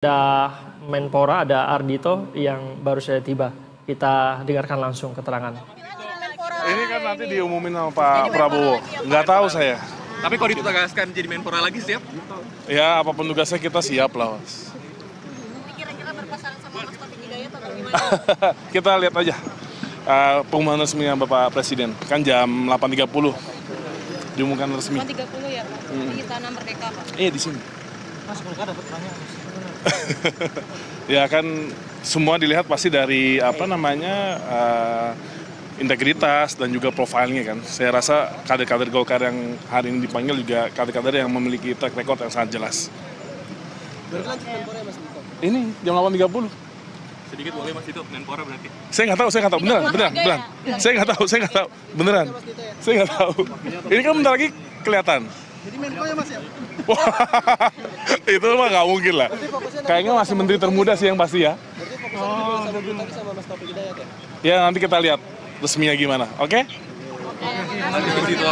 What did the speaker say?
Ada Menpora, ada Ardito yang baru saja tiba. Kita dengarkan langsung keterangan. Ini kan nanti diumumin sama Pak Prabowo. Nggak tahu saya. Tapi kalau ditugaskan jadi Menpora lagi siap? Ya apa pun tugasnya kita siap lah, Mas. kira-kira berpasangan sama Mas Taufik Hidayat atau gimana? kita lihat aja uh, pengumuman resminya Bapak Presiden. Kan jam 8.30 diumumkan resmi. 30 ya Pak, di Istana Merdeka Pak. Eh di sini. ya kan semua dilihat pasti dari apa namanya uh, integritas dan juga profilnya kan. Saya rasa kader-kader Golkar yang hari ini dipanggil juga kader-kader yang memiliki track record yang sangat jelas. Ini jam 8.30. Sedikit boleh Mas itu Menpora berarti. Saya nggak tahu, saya nggak tahu. Beneran, beneran, beneran. Saya nggak tahu, saya nggak tahu. Beneran. Saya nggak tahu. Ini kan bentar lagi kelihatan. Jadi Menko ya Mas ya? itu mah nggak mungkin lah. Kayaknya masih menteri termuda sih yang pasti ya. Ya nanti kita lihat resminya gimana, oke? Mas itu.